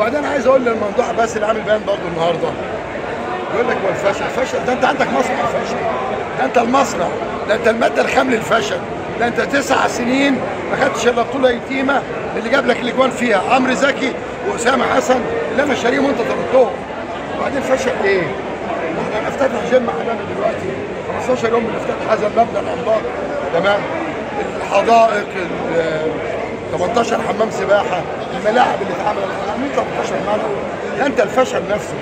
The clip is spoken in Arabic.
وبعدين عايز أقول للموضوع بس اللي عامل بيان برضه النهارده. يقول لك هو الفشل الفشل ده انت عندك مصنع فشل. ده انت المصنع. ده انت المادة الخام للفشل. ده انت تسع سنين ما خدتش الا بطولة يتيمة اللي جاب لك الاجوان فيها. عمرو زكي وأسامة حسن اللي أنا شاريهم وانت طردتهم. وبعدين فشل إيه؟ إحنا هنفتتح جيم عالمي دلوقتي. 15 يوم من افتتاح هذا المبنى الانباط تمام؟ الحدائق ال- 18 حمام سباحة الملاعب اللي اتعملت عاملين 18 ملعب. انت الفشل نفسه.